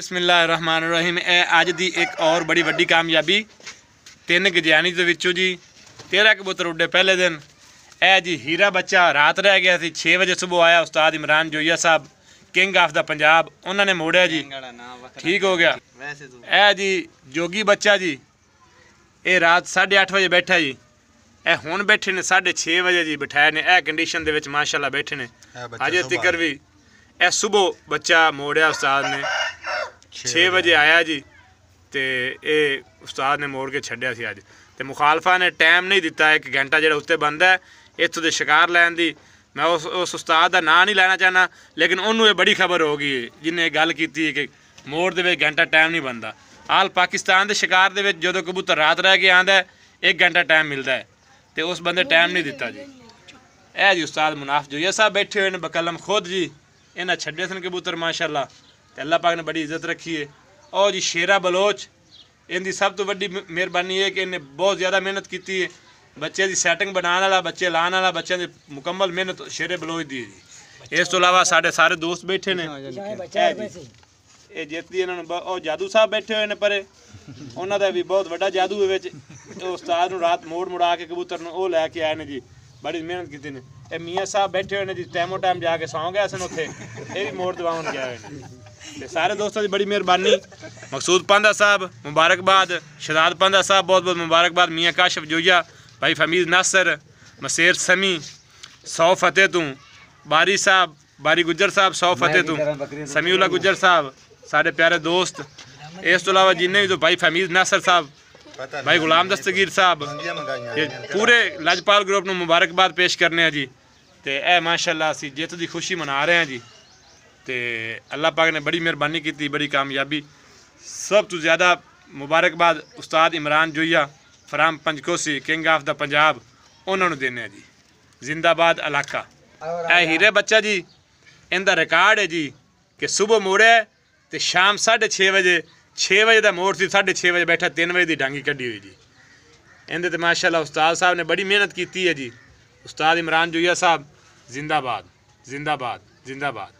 ਬਿਸਮਿਲ੍ਲਾਹਿਰਰਹਿਮਾਨਿਰਰਹੀਮ। ਇਹ ਅੱਜ ਦੀ ਇੱਕ ਔਰ ਬੜੀ ਵੱਡੀ ਕਾਮਯਾਬੀ। ਤਿੰਨ ਗਜਿਆਨੀ ਦੇ ਵਿੱਚੋਂ ਜੀ 13 ਕਬੂਤਰ ਉੱਡੇ ਪਹਿਲੇ ਦਿਨ। ਇਹ ਜੀ ਹੀਰਾ ਬੱਚਾ ਰਾਤ ਰਹਿ ਗਿਆ ਸੀ 6 ਵਜੇ ਸਵੇਰ ਆਇਆ ਉਸਤਾਦ Imran Joiya Sahib king of the Punjab. ਉਹਨਾਂ ਨੇ ਮੋੜਿਆ ਜੀ। ਠੀਕ ਹੋ ਗਿਆ। ਵੈਸੇ ਤੂੰ ਇਹ ਜੀ ਜੋਗੀ ਬੱਚਾ ਜੀ ਇਹ ਰਾਤ 8:30 ਵਜੇ ਬੈਠਾ ਜੀ। ਇਹ ਹੁਣ ਬੈਠੇ ਨੇ 6:30 ਵਜੇ ਜੀ ਬਿਠਾਏ ਨੇ। ਇਹ ਕੰਡੀਸ਼ਨ ਦੇ ਵਿੱਚ ਮਾਸ਼ਾਅੱਲਾ ਬੈਠੇ ਨੇ। ਅਜੇ ਤਿਕਰ ਵੀ ਇਹ ਸਵੇਰ ਬੱਚਾ ਮੋੜਿਆ ਉਸਤਾਦ ਨੇ। 6 ਵਜੇ ਆਇਆ ਜੀ ਤੇ ਇਹ ਉਸਤਾਦ ਨੇ ਮੋੜ ਕੇ ਛੱਡਿਆ ਸੀ ਅੱਜ। ਤੇ ਮੁਖਾਲਫਾ ਨੇ ਟਾਈਮ ਨਹੀਂ ਦਿੱਤਾ, ਇੱਕ ਘੰਟਾ ਜਿਹੜਾ ਉੱਤੇ ਬੰਦਾ ਹੈ, ਇੱਥੋਂ ਦੇ ਸ਼ਿਕਾਰ ਲੈਣ ਦੀ। ਮੈਂ ਉਸ ਉਸ ਉਸਤਾਦ ਦਾ ਨਾਂ ਨਹੀਂ ਲੈਣਾ ਚਾਹਨਾ ਲੇਕਿਨ ਉਹਨੂੰ ਇਹ ਬੜੀ ਖਬਰ ਹੋ ਗਈ ਹੈ ਜਿਹਨੇ ਗੱਲ ਕੀਤੀ ਕਿ ਮੋੜ ਦੇ ਵਿੱਚ ਘੰਟਾ ਟਾਈਮ ਨਹੀਂ ਬੰਦਾ ਆਲ ਪਾਕਿਸਤਾਨ ਦੇ ਸ਼ਿਕਾਰ ਦੇ ਵਿੱਚ ਜਦੋਂ ਕਬੂਤਰ ਰਾਤ ਰਹਿ ਕੇ ਆਂਦਾ ਇੱਕ ਘੰਟਾ ਟਾਈਮ ਮਿਲਦਾ ਹੈ। ਤੇ ਉਸ ਬੰਦੇ ਟਾਈਮ ਨਹੀਂ ਦਿੱਤਾ ਜੀ। ਇਹ ਜੀ ਉਸਤਾਦ ਮੁਨਾਫ ਜੋਈਆ ਸਾਹਿਬ ਬੈਠੇ ਹੋਏ ਨੇ ਬਕਲਮ ਖੁਦ ਜੀ। ਇਹਨਾਂ ਛੱਡੇ ਸਨ ਕਬੂਤਰ, ਮਾਸ਼ਾਅੱਲਾ। ਤੇ ਅੱਲਾਹ ਪਾਕ ਨੇ ਬੜੀ ਇੱਜ਼ਤ ਰੱਖੀ ਹੈ ਉਹ ਜੀ ਸ਼ੇਰਾ ਬਲੋਚ, ਇਹਦੀ ਸਭ ਤੋਂ ਵੱਡੀ ਮਿਹਰਬਾਨੀ ਹੈ ਕਿ ਇਹਨੇ ਬਹੁਤ ਜ਼ਿਆਦਾ ਮਿਹਨਤ ਕੀਤੀ ਹੈ ਬੱਚੇ ਦੀ ਸੈਟਿੰਗ ਬਣਾਉਣ ਵਾਲਾ, ਬੱਚੇ ਲਾਉਣ ਵਾਲਾ, ਬੱਚਿਆਂ ਦੀ ਮੁਕੰਮਲ ਮਿਹਨਤ ਸ਼ੇਰੇ ਬਲੋਚ ਦੀ ਹੈ ਜੀ। ਇਸ ਤੋਂ ਇਲਾਵਾ ਸਾਡੇ ਸਾਰੇ ਦੋਸਤ ਬੈਠੇ ਨੇ। ਇਹ ਜੀ। ਜਿੱਤਦੀ ਇਹਨਾਂ ਨੂੰ ਬ- ਉਹ ਜਾਦੂ ਸਾਹਿਬ ਬੈਠੇ ਹੋਏ ਨੇ ਪਰੇ। ਉਹਨਾਂ ਦਾ ਵੀ ਬਹੁਤ ਵੱਡਾ ਜਾਦੂ ਹੈ ਵਿੱਚ। ਉਸਤਾਦ ਨੂੰ ਰਾਤ ਮੋੜ ਮੁੜਾ ਕੇ ਕਬੂਤਰ ਨੂੰ ਉਹ ਲੈ ਕੇ ਆਏ ਨੇ ਜੀ। ਬੜੀ ਮਿਹਨਤ ਕੀਤੀ ਨੇ। ਇਹ ਮੀਆਂ ਸਾਹਿਬ ਬੈਠੇ ਹੋਏ ਨੇ ਜੀ ਟਾਈਮੋ ਟਾਈਮ ਜਾ ਕੇ ਸੌਂ ਗਏ ਸਨ ਉੱਥੇ। ਇਹ ਵੀ ਮੋੜ ਦਿਵਾਉਣ ਗਿਆ ਹੋਏ ਨੇ ਤੇ ਸਾਰੇ ਦੋਸਤਾਂ ਦੀ ਬੜੀ ਮਿਹਰਬਾਨੀ। ਮਕਸੂਦ ਪਾਂਦਾ ਸਾਹਿਬ ਮੁਬਾਰਕਬਾਦ। ਸ਼ਹਾਦਤ ਪਾਂਦਾ ਸਾਹਿਬ ਬਹੁਤ ਬਹੁਤ ਮੁਬਾਰਕਬਾਦ। ਮੀਆਂ ਕਾਸ਼ਫ ਜੋਈਆ ਭਾਈ ਫਮੀਜ਼ ਨਾਸਰ ਮਸੇਰ ਸਮੀ ਸੌ ਫਤਿਹ ਤੂੰ। ਬਾਰੀ ਸਾਹਿਬ ਬਾਰੀ ਗੁੱਜਰ ਸਾਹਿਬ ਸੌ ਫਤਿਹ ਤੂੰ। ਸਮੀਉਲਾ ਗੁੱਜਰ ਸਾਹਿਬ ਸਾਡੇ ਪਿਆਰੇ ਦੋਸਤ। ਇਸ ਤੋਂ ਇਲਾਵਾ ਜਿੰਨੇ ਵੀ ਤੋਂ ਭਾਈ ਫਮੀਜ਼ ਨਾਸਰ ਸਾਹਿਬ ਭਾਈ ਗੁਲਾਮ ਦਸਤਗੀਰ ਸਾਹਿਬ ਇਹ ਪੂਰੇ ਲਜਪਾਲ ਗਰੁੱਪ ਨੂੰ ਮੁਬਾਰਕਬਾਦ ਪੇਸ਼ ਕਰਨੇ ਆ ਜੀ ਤੇ ਇਹ ਮਾਸ਼ਾਅੱਲਾ ਅਸੀਂ ਜਿੱਤ ਦੀ ਖੁਸ਼ੀ ਮਨਾ ਰਹੇ ਹਾਂ ਜੀ ਤੇ ਅੱਲਾਹ ਪਾਕ ਨੇ ਬੜੀ ਮਿਹਰਬਾਨੀ ਕੀਤੀ ਬੜੀ ਕਾਮਯਾਬੀ ਸਭ ਤੋਂ ਜ਼ਿਆਦਾ ਮੁਬਾਰਕਬਾਦ ਉਸਤਾਦ Imran Joiya from Panjkosi king of the Punjab ਉਹਨਾਂ ਨੂੰ ਦੇਣੇ ਆ ਜੀ ਜ਼ਿੰਦਾਬਾਦ ਇਲਾਕਾ ਇਹ ਹੀਰੇ ਬੱਚਾ ਜੀ ਇਹਦਾ ਰਿਕਾਰਡ ਹੈ ਜੀ ਕਿ ਸਵੇਰ ਮੋੜਿਆ ਤੇ ਸ਼ਾਮ 6:30 ਵਜੇ 6 ਵਜੇ ਦਾ ਮੋੜ ਸੀ 6:30 ਵਜੇ ਬੈਠਾ 3 ਵਜੇ ਦੀ ਡਾਂਗੀ ਕੱਢੀ ਹੋਈ ਜੀ। ਇਹਦੇ ਤੇ ਮਾਸ਼ਾਅੱਲਾ ਉਸਤਾਦ ਸਾਹਿਬ ਨੇ ਬੜੀ ਮਿਹਨਤ ਕੀਤੀ ਹੈ ਜੀ। ਉਸਤਾਦ ਇਮਰਾਨ ਜੋਈਆ ਸਾਹਿਬ, ਜ਼ਿੰਦਾਬਾਦ ਜ਼ਿੰਦਾਬਾਦ ਜ਼ਿੰਦਾਬਾਦ।